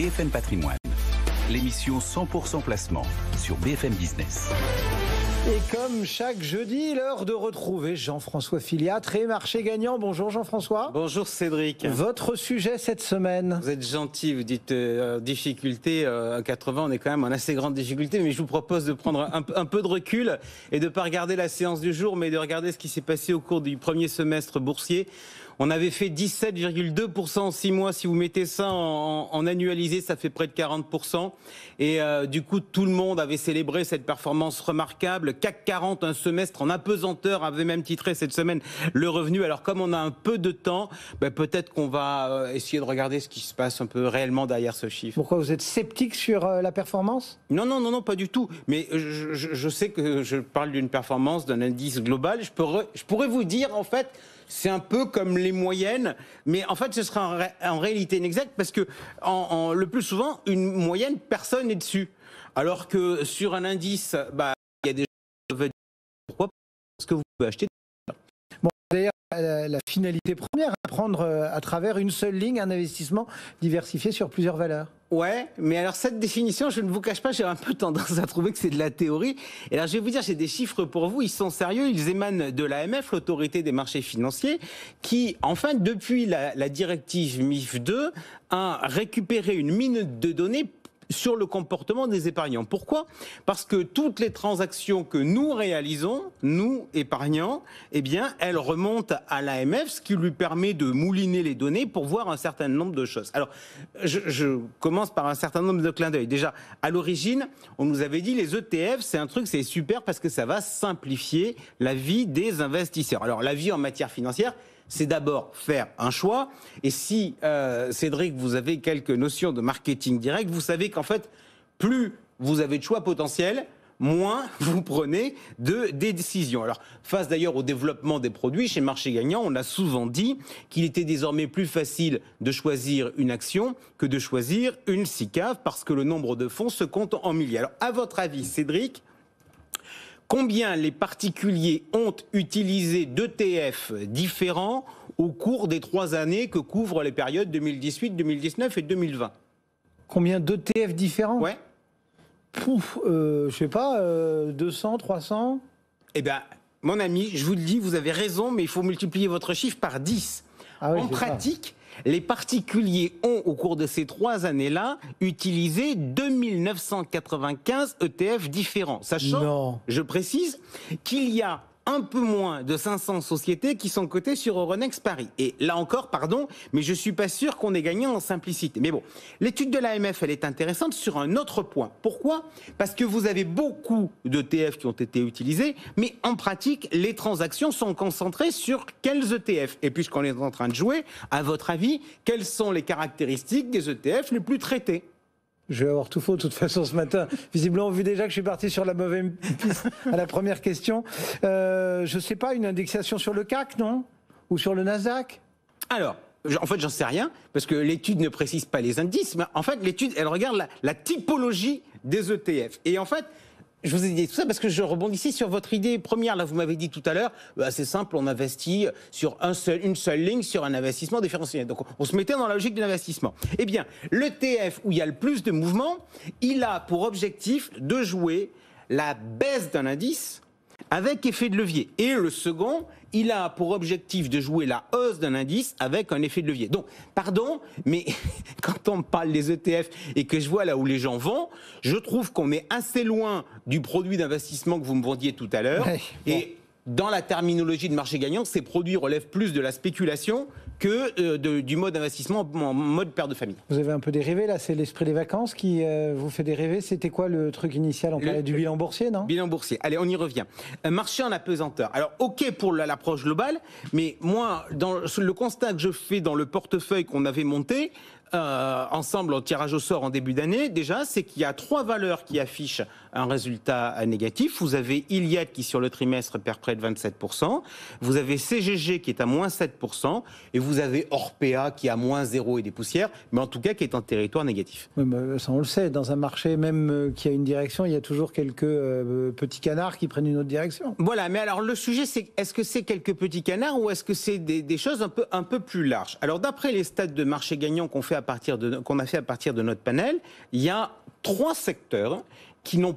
BFM Patrimoine, l'émission 100% placement sur BFM Business. Et comme chaque jeudi, l'heure de retrouver Jean-François Filiat, très marché gagnant. Bonjour Jean-François. Bonjour Cédric. Votre sujet cette semaine Vous êtes gentil, vous dites euh, difficulté. Euh, à 80, on est quand même en assez grande difficulté, mais je vous propose de prendre un, un peu de recul et de ne pas regarder la séance du jour, mais de regarder ce qui s'est passé au cours du premier semestre boursier. On avait fait 17,2% en 6 mois. Si vous mettez ça en, annualisé, ça fait près de 40%. Et euh, du coup, tout le monde avait célébré cette performance remarquable. CAC 40, un semestre en apesanteur, avait même titré cette semaine le revenu. Alors comme on a un peu de temps, ben, peut-être qu'on va euh, essayer de regarder ce qui se passe un peu réellement derrière ce chiffre. Pourquoi vous êtes sceptique sur euh, la performance? Non, non, non, non, pas du tout. Mais je, je sais que je parle d'une performance, d'un indice global. Je pourrais, je pourrais vous dire en fait c'est un peu comme les moyennes, mais en fait, ce sera en, réalité inexact parce que le plus souvent, une moyenne, personne n'est dessus. Alors que sur un indice, bah, il y a des gens qui pourquoi Parce que vous pouvez acheter D'ailleurs, la, finalité première, prendre euh, à travers une seule ligne un investissement diversifié sur plusieurs valeurs. Ouais, mais alors cette définition, je ne vous cache pas, j'ai un peu tendance à trouver que c'est de la théorie. Et alors je vais vous dire, j'ai des chiffres pour vous, ils sont sérieux, ils émanent de l'AMF, l'autorité des marchés financiers, qui, enfin, depuis la, directive MIF 2, a récupéré une minute de données sur le comportement des épargnants. Pourquoi? Parce que toutes les transactions que nous réalisons, nous épargnants, eh bien, elles remontent à l'AMF, ce qui lui permet de mouliner les données pour voir un certain nombre de choses. Alors, je, je commence par un certain nombre de clins d'œil. Déjà, à l'origine, on nous avait dit les ETF, c'est un truc, c'est super parce que ça va simplifier la vie des investisseurs. Alors, la vie en matière financière, c'est d'abord faire un choix. Et si, euh, Cédric, vous avez quelques notions de marketing direct, vous savez qu'en fait, plus vous avez de choix potentiels, moins vous prenez de décisions. Alors, face d'ailleurs au développement des produits chez Marché Gagnant, on a souvent dit qu'il était désormais plus facile de choisir une action que de choisir une SICAV parce que le nombre de fonds se compte en milliers. Alors, à votre avis, Cédric, combien les particuliers ont utilisé d'ETF différents au cours des trois années que couvrent les périodes 2018, 2019 et 2020 Combien d'ETF différents? Ouais. Pouf, euh, je sais pas, 200, euh, 300 Eh bien, mon ami, je vous le dis, vous avez raison, mais il faut multiplier votre chiffre par 10. Ah en pratique, les particuliers ont, au cours de ces trois années-là, utilisé 2995 ETF différents. Sachant, je précise, qu'il y a un peu moins de 500 sociétés qui sont cotées sur Euronext Paris. Et là encore, pardon, mais je suis pas sûr qu'on ait gagné en simplicité. Mais bon, l'étude de l'AMF, elle est intéressante sur un autre point. Pourquoi? Parce que vous avez beaucoup d'ETF qui ont été utilisés, mais en pratique, les transactions sont concentrées sur quels ETF Et puisqu'on est en train de jouer, à votre avis, quelles sont les caractéristiques des ETF les plus traités? Je vais avoir tout faux de toute façon ce matin. Visiblement, vu déjà que je suis parti sur la mauvaise piste à la première question. Euh, je ne sais pas, une indexation sur le CAC, non? Ou sur le Nasdaq? Alors, en fait, j'en sais rien, parce que l'étude ne précise pas les indices, mais en fait, l'étude, elle regarde la, la typologie des ETF. Et en fait, je vous ai dit tout ça parce que je rebondissais sur votre idée première. Là, vous m'avez dit tout à l'heure, bah, c'est simple, on investit sur un seul, une seule ligne sur un investissement différentiel. Donc, on se mettait dans la logique de l'investissement. Eh bien, l'ETF où il y a le plus de mouvements, il a pour objectif de jouer la baisse d'un indice avec effet de levier. Et le second, il a pour objectif de jouer la hausse d'un indice avec un effet de levier. Donc, pardon, mais quand on parle des ETF et que je vois là où les gens vont, je trouve qu'on est assez loin du produit d'investissement que vous me vendiez tout à l'heure. Et dans la terminologie de marché gagnant, ces produits relèvent plus de la spéculation que euh, du mode investissement en mode père de famille. Vous avez un peu dérivé là, c'est l'esprit des vacances qui euh, vous fait dériver. C'était quoi le truc initial? On parlait du bilan boursier, non? Bilan boursier. Allez, on y revient. Un marché en apesanteur. Alors, ok pour l'approche globale, mais moi, dans le constat que je fais dans le portefeuille qu'on avait monté, euh, ensemble en tirage au sort en début d'année, déjà, c'est qu'il y a trois valeurs qui affichent un résultat négatif. Vous avez Iliad qui, sur le trimestre, perd près de 27%. Vous avez CGG qui est à moins 7%. Et vous avez Orpea qui est à moins 0 et des poussières, mais en tout cas qui est en territoire négatif. ça, on le sait. Dans un marché, même euh, qui a une direction, il y a toujours quelques euh, petits canards qui prennent une autre direction. Voilà. Mais alors, le sujet, c'est est-ce que c'est quelques petits canards ou est-ce que c'est des, des, choses un peu, un peu plus larges? Alors, d'après les stats de marché gagnant qu'on fait à partir de, qu'on a fait à partir de notre panel, il y a trois secteurs qui n'ont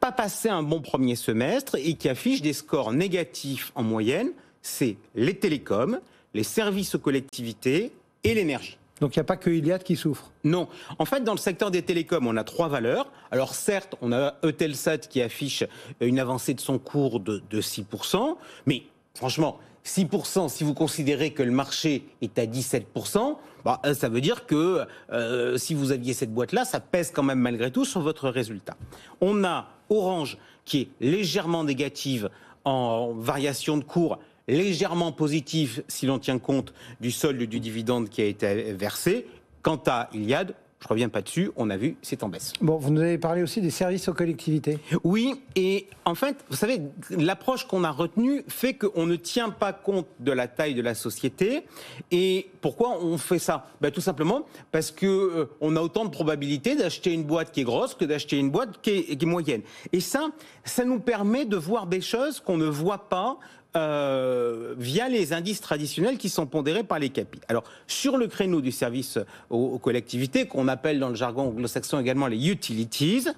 pas passé un bon premier semestre et qui affichent des scores négatifs en moyenne. C'est les télécoms, les services aux collectivités et l'énergie. Donc il n'y a pas que Iliad qui souffre? Non. En fait, dans le secteur des télécoms, on a trois valeurs. Alors certes, on a Eutelsat qui affiche une avancée de son cours de, 6%, mais franchement, 6%, si vous considérez que le marché est à 17%, bah, ça veut dire que euh, si vous aviez cette boîte-là, ça pèse quand même malgré tout sur votre résultat. On a Orange qui est légèrement négative en variation de cours légèrement positif si l'on tient compte du solde du dividende qui a été versé. Quant à Iliad, je reviens pas dessus, on a vu, c'est en baisse. Bon, vous nous avez parlé aussi des services aux collectivités. Oui, et en fait, vous savez, l'approche qu'on a retenue fait qu'on ne tient pas compte de la taille de la société. Et pourquoi on fait ça? Ben, Tout simplement parce qu'on euh, on a autant de probabilités d'acheter une boîte qui est grosse que d'acheter une boîte qui est, qui est moyenne. Et ça, ça nous permet de voir des choses qu'on ne voit pas euh, via les indices traditionnels qui sont pondérés par les capis. Alors, sur le créneau du service aux, collectivités, qu'on appelle dans le jargon anglo-saxon également les utilities,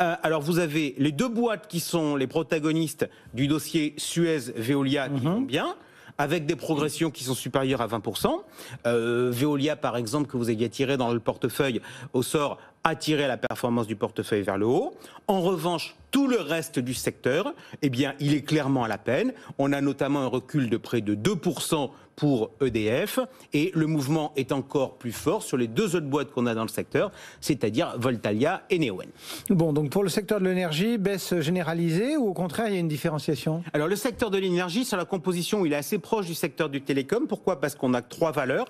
euh, alors vous avez les deux boîtes qui sont les protagonistes du dossier Suez-Veolia qui mhm. vont bien avec des progressions qui sont supérieures à 20%. Euh, Veolia, par exemple, que vous ayez tiré dans le portefeuille au sort, a tiré la performance du portefeuille vers le haut. En revanche, tout le reste du secteur, eh bien, il est clairement à la peine. On a notamment un recul de près de 2% pour EDF et le mouvement est encore plus fort sur les deux autres boîtes qu'on a dans le secteur, c'est-à-dire Voltalia et Neoen. Bon, donc pour le secteur de l'énergie, baisse généralisée ou au contraire il y a une différenciation? Alors le secteur de l'énergie, sur la composition, il est assez proche du secteur du télécom. Pourquoi? Parce qu'on a trois valeurs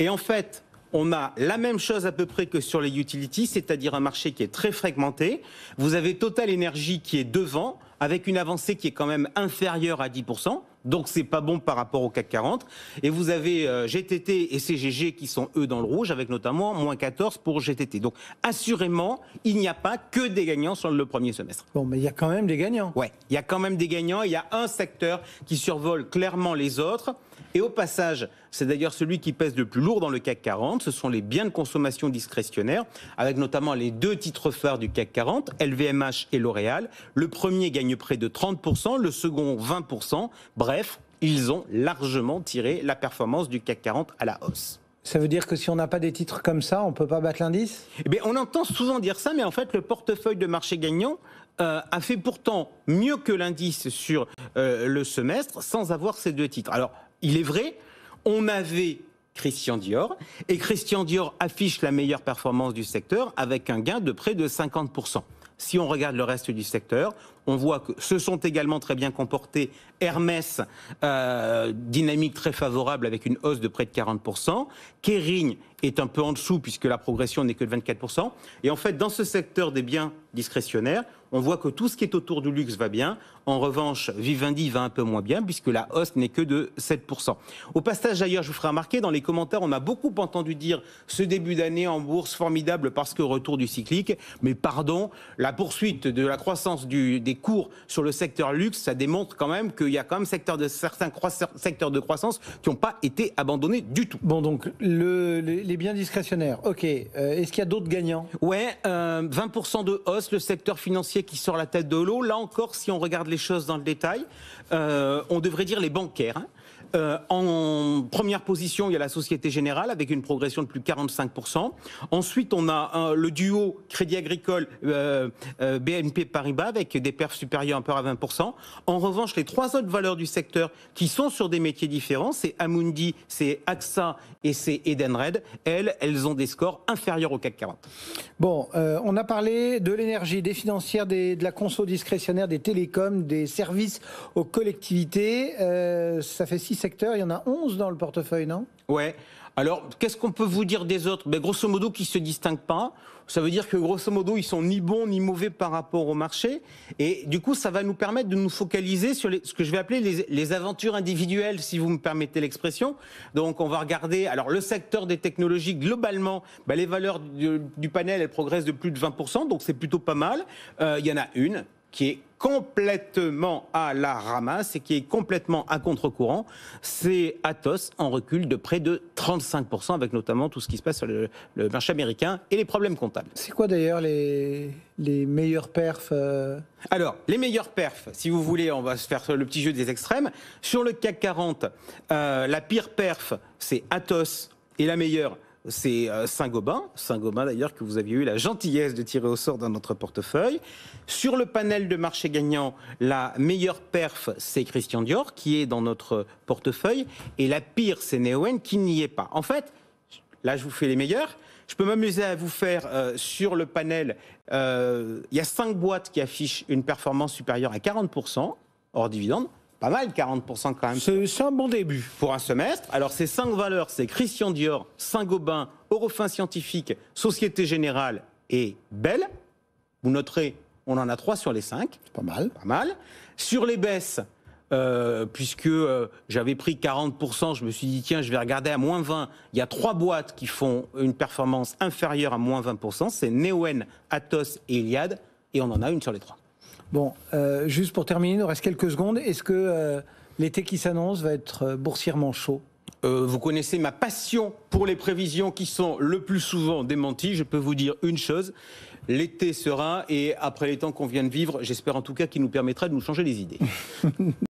et en fait, on a la même chose à peu près que sur les utilities, c'est-à-dire un marché qui est très fragmenté. Vous avez Total Energy qui est devant, avec une avancée qui est quand même inférieure à 10%. Donc c'est pas bon par rapport au CAC 40. Et vous avez euh, GTT et CGG qui sont eux dans le rouge, avec notamment moins 14 pour GTT. Donc assurément, il n'y a pas que des gagnants sur le premier semestre. Bon, mais il y a quand même des gagnants. Ouais, il y a quand même des gagnants. Il y a un secteur qui survole clairement les autres. Et au passage, c'est d'ailleurs celui qui pèse le plus lourd dans le CAC 40. Ce sont les biens de consommation discrétionnaire, avec notamment les deux titres phares du CAC 40, LVMH et L'Oréal. Le premier gagne près de 30%, le second 20%. Bref, ils ont largement tiré la performance du CAC 40 à la hausse. Ça veut dire que si on n'a pas des titres comme ça, on ne peut pas battre l'indice? Eh bien, On entend souvent dire ça, mais en fait, le portefeuille de marché gagnant euh, a fait pourtant mieux que l'indice sur euh, le semestre sans avoir ces deux titres. Alors, il est vrai, on avait Christian Dior, et Christian Dior affiche la meilleure performance du secteur avec un gain de près de 50%. Si on regarde le reste du secteur, on voit que se sont également très bien comportés Hermès, euh, dynamique très favorable avec une hausse de près de 40%. Kering est un peu en dessous puisque la progression n'est que de 24%. Et en fait, dans ce secteur des biens discrétionnaires, on voit que tout ce qui est autour du luxe va bien. En revanche, Vivendi va un peu moins bien puisque la hausse n'est que de 7%. Au passage d'ailleurs, je vous ferai remarquer, dans les commentaires, on a beaucoup entendu dire ce début d'année en bourse formidable parce que retour du cyclique. Mais pardon, la poursuite de la croissance du, des cours sur le secteur luxe, ça démontre quand même qu'il y a quand même secteur de, certains secteurs de croissance qui n'ont pas été abandonnés du tout. Bon, donc les, biens discrétionnaires, ok. Euh, est-ce qu'il y a d'autres gagnants? Ouais, 20% euh, de hausse, le secteur financier qui sort la tête de l'eau. Là encore, si on regarde les choses dans le détail, euh, on devrait dire les bancaires. Hein. Euh, en première position, il y a la Société Générale avec une progression de plus de 45%. Ensuite, on a le duo Crédit Agricole euh, euh BNP Paribas avec des perfs supérieurs un peu à 20%. En revanche, les trois autres valeurs du secteur qui sont sur des métiers différents, c'est Amundi, c'est AXA et c'est Edenred. Elles, elles ont des scores inférieurs au CAC 40. Bon, euh, on a parlé de l'énergie, des financières, de la conso discrétionnaire, des télécoms, des services aux collectivités. ça fait six secteurs, il y en a 11 dans le portefeuille, non? Ouais. Alors, qu'est-ce qu'on peut vous dire des autres? Ben, Grosso modo, qui ne se distinguent pas. Ça veut dire que, grosso modo, ils sont ni bons ni mauvais par rapport au marché. Et du coup, ça va nous permettre de nous focaliser sur ce que je vais appeler les, aventures individuelles, si vous me permettez l'expression. Donc, on va regarder, alors, le secteur des technologies, globalement, ben, les valeurs du, panel, elles progressent de plus de 20%, donc c'est plutôt pas mal. Euh, il y en a une, qui est complètement à la ramasse et qui est complètement à contre-courant, c'est Atos en recul de près de 35%, avec notamment tout ce qui se passe sur le, le marché américain et les problèmes comptables. C'est quoi d'ailleurs les, les meilleurs perfs euh Alors, les meilleurs perfs, si vous voulez, on va se faire le petit jeu des extrêmes. Sur le CAC 40, euh, la pire perf, c'est Atos, et la meilleure, c'est euh, Saint-Gobain. Saint-Gobain, d'ailleurs, que vous aviez eu la gentillesse de tirer au sort dans notre portefeuille. Sur le panel de marché gagnant, la meilleure perf, c'est Christian Dior, qui est dans notre portefeuille. Et la pire, c'est Neoen, qui n'y est pas. En fait, là, je vous fais les meilleurs. Je peux m'amuser à vous faire euh, sur le panel. euh, Il y a cinq boîtes qui affichent une performance supérieure à 40% hors dividende. Pas mal, 40% quand même C'est un bon début. pour un semestre. Alors, ces cinq valeurs, c'est Christian Dior, Saint-Gobain, Eurofin Scientifique, Société Générale et Bell. Vous noterez, on en a trois sur les cinq. Pas mal. Pas mal. Sur les baisses, euh, puisque euh, j'avais pris 40%, je me suis dit, tiens, je vais regarder à moins 20. Il y a trois boîtes qui font une performance inférieure à moins 20%. C'est Neoen, Atos et Iliad. Et on en a une sur les trois. Bon, euh, juste pour terminer, il nous reste quelques secondes. Est-ce que euh, l'été qui s'annonce va être euh, boursièrement chaud? Euh, vous connaissez ma passion pour les prévisions qui sont le plus souvent démenties. Je peux vous dire une chose. L'été sera, et après les temps qu'on vient de vivre, j'espère en tout cas qu'il nous permettra de nous changer les idées.